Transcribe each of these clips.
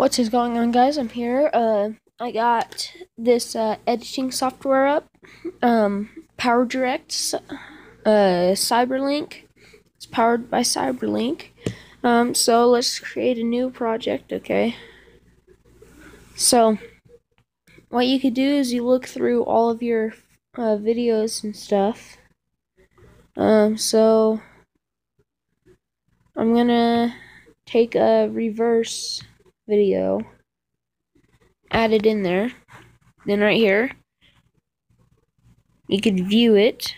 What's going on, guys? I'm here. Uh, I got this uh, editing software up, um, PowerDirect, uh, Cyberlink. It's powered by Cyberlink. Um, so let's create a new project, okay? So, what you could do is you look through all of your uh, videos and stuff. Um, so I'm gonna take a reverse video, add it in there. Then right here, you can view it.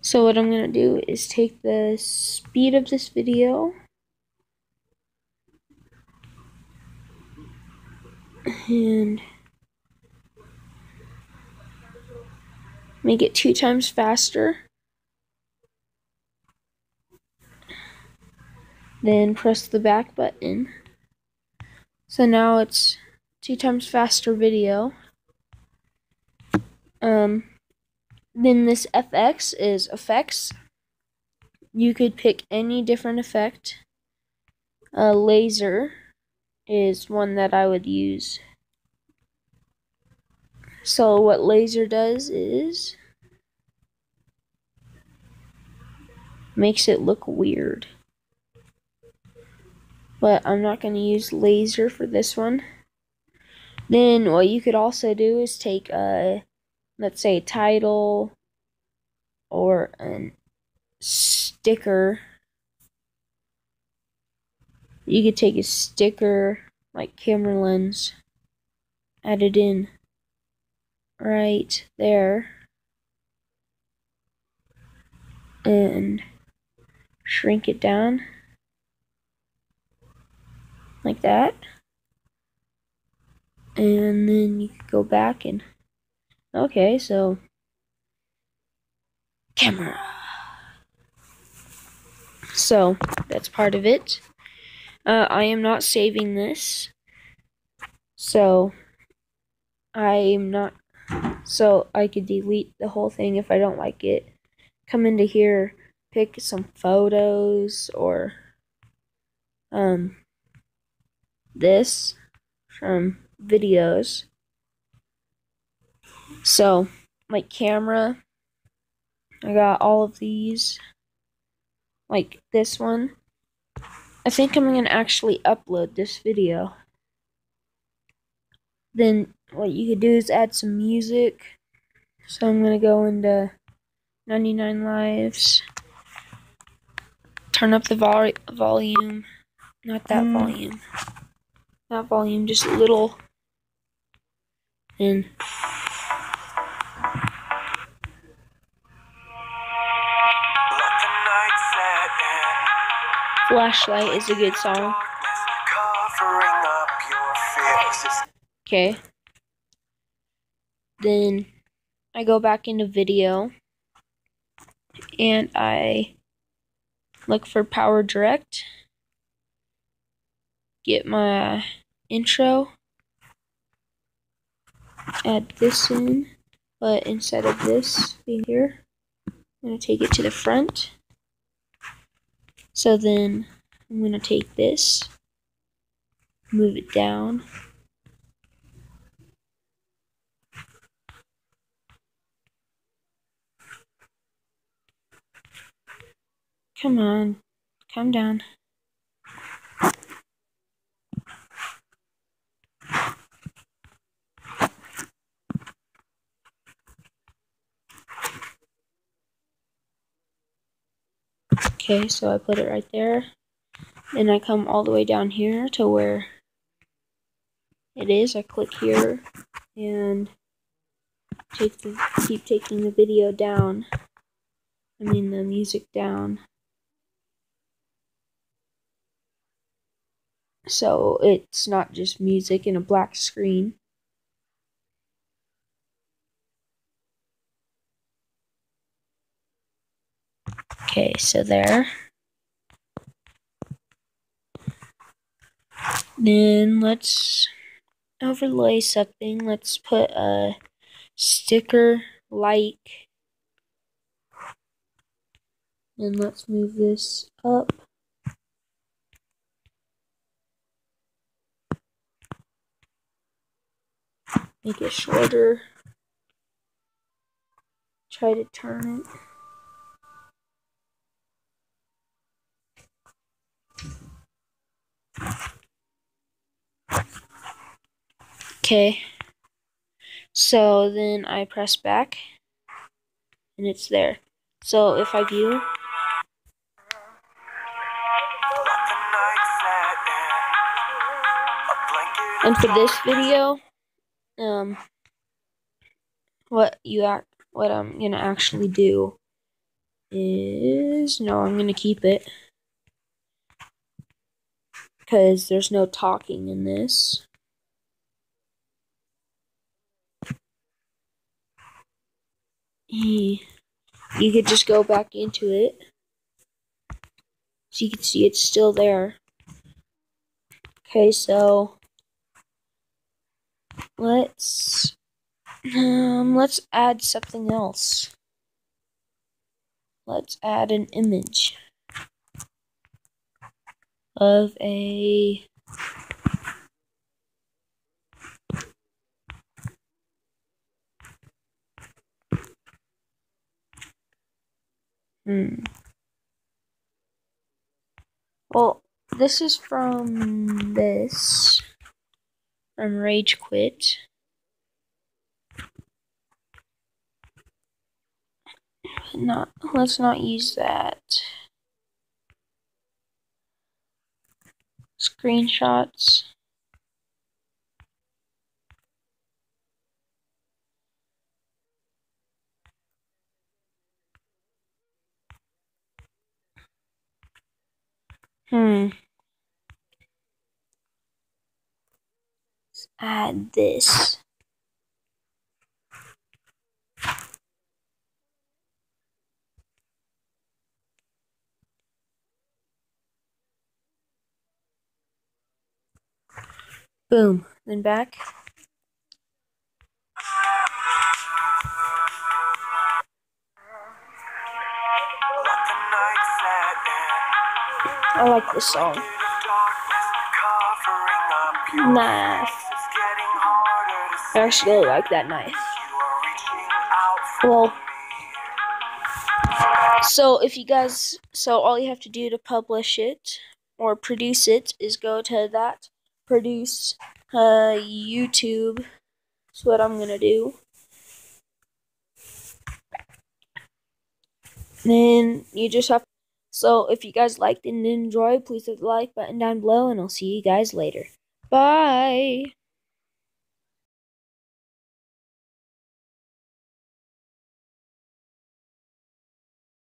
So what I'm going to do is take the speed of this video and make it two times faster. Then press the back button. So now it's two times faster video. Um, then this FX is effects. You could pick any different effect. A laser is one that I would use. So what laser does is makes it look weird but I'm not going to use laser for this one. Then what you could also do is take a, let's say, a title or a sticker. You could take a sticker like camera lens, add it in right there, and shrink it down like that. And then you go back and, okay, so, camera. So, that's part of it. Uh, I am not saving this. So, I'm not, so I could delete the whole thing if I don't like it. Come into here, pick some photos or, um, this from videos. So, my camera, I got all of these, like this one. I think I'm going to actually upload this video. Then, what you could do is add some music. So, I'm going to go into 99 Lives, turn up the vol volume, not that mm. volume not volume, just a little. And Flashlight is a good song. Okay. Then I go back into video and I look for PowerDirect get my intro, add this in, but instead of this being here, I'm going to take it to the front. So then I'm going to take this, move it down, Come on, come down. Okay, so I put it right there. Then I come all the way down here to where it is. I click here and take the keep taking the video down. I mean the music down. So it's not just music in a black screen. Okay, so there. Then let's overlay something. Let's put a sticker like. And let's move this up. Make it shorter. Try to turn it. Okay. So then I press back and it's there. So if I view and for this video, um, what you act, what I'm gonna actually do is no, I'm gonna keep it because there's no talking in this. You could just go back into it. So you can see it's still there. Okay, so let's um let's add something else. Let's add an image of a Hmm. Well, this is from this. From Rage Quit. Not let's not use that. Screenshots. Hmm. Let's add this. Boom. Then back. I like this song. Knife. I actually like that knife. Well, so if you guys, so all you have to do to publish it or produce it is go to that produce uh, YouTube. That's what I'm gonna do. Then you just have so if you guys liked and enjoyed, please hit the like button down below, and I'll see you guys later. Bye!